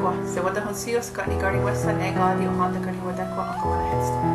go se wat hun sios gan I'm going to eádi ó handa garí